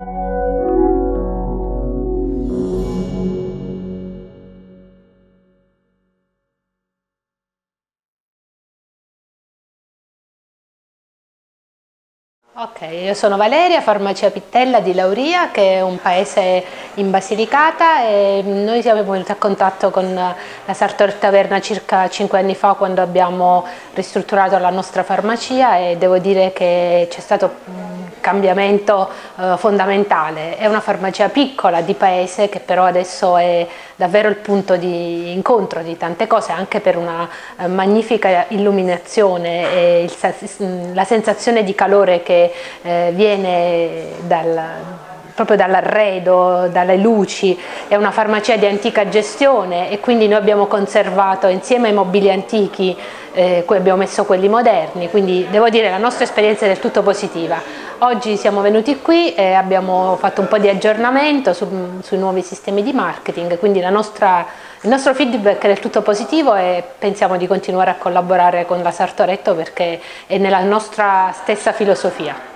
Ok, io sono Valeria, farmacia Pittella di Lauria, che è un paese in Basilicata e noi siamo venuti a contatto con la Sartor Taverna circa 5 anni fa quando abbiamo ristrutturato la nostra farmacia e devo dire che c'è stato cambiamento eh, fondamentale. È una farmacia piccola di paese che però adesso è davvero il punto di incontro di tante cose anche per una eh, magnifica illuminazione e il, la sensazione di calore che eh, viene dal, proprio dall'arredo, dalle luci, è una farmacia di antica gestione e quindi noi abbiamo conservato insieme ai mobili antichi, eh, abbiamo messo quelli moderni, quindi devo dire la nostra esperienza è del tutto positiva. Oggi siamo venuti qui e abbiamo fatto un po' di aggiornamento su, sui nuovi sistemi di marketing, quindi nostra, il nostro feedback è del tutto positivo e pensiamo di continuare a collaborare con la Sartoretto perché è nella nostra stessa filosofia.